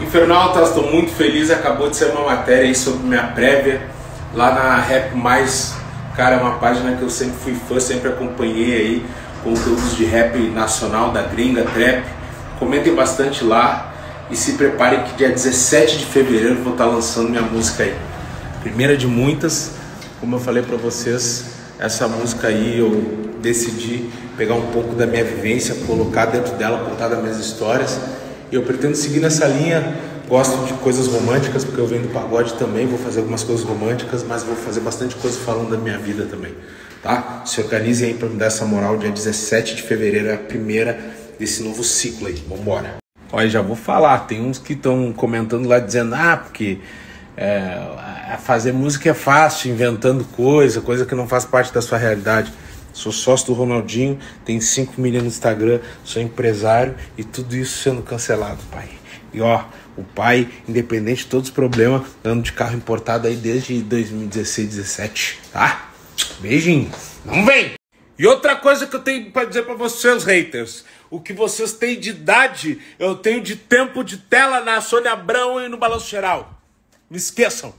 Infernal, tá, estou muito feliz. Acabou de ser uma matéria aí sobre minha prévia lá na Rap Mais. Cara, é uma página que eu sempre fui fã, sempre acompanhei aí conteúdos de rap nacional da gringa, trap. Comentem bastante lá e se preparem que dia 17 de fevereiro vou estar lançando minha música aí. Primeira de muitas, como eu falei para vocês, essa música aí eu decidi pegar um pouco da minha vivência, colocar dentro dela, contar das minhas histórias. Eu pretendo seguir nessa linha. Gosto de coisas românticas, porque eu venho do pagode também, vou fazer algumas coisas românticas, mas vou fazer bastante coisa falando da minha vida também, tá? Se organizem aí para me dar essa moral. Dia 17 de fevereiro é a primeira desse novo ciclo aí. Vambora! Olha, já vou falar, tem uns que estão comentando lá dizendo, ah, porque é, fazer música é fácil, inventando coisa, coisa que não faz parte da sua realidade. Sou sócio do Ronaldinho, tenho 5 milhões no Instagram, sou empresário e tudo isso sendo cancelado, pai. E ó, o pai, independente de todos os problemas, dando de carro importado aí desde 2016, 17, tá? Beijinho. Não vem! E outra coisa que eu tenho para dizer para vocês, haters, o que vocês têm de idade, eu tenho de tempo de tela na Sônia Abrão e no Balanço Geral. Me esqueçam.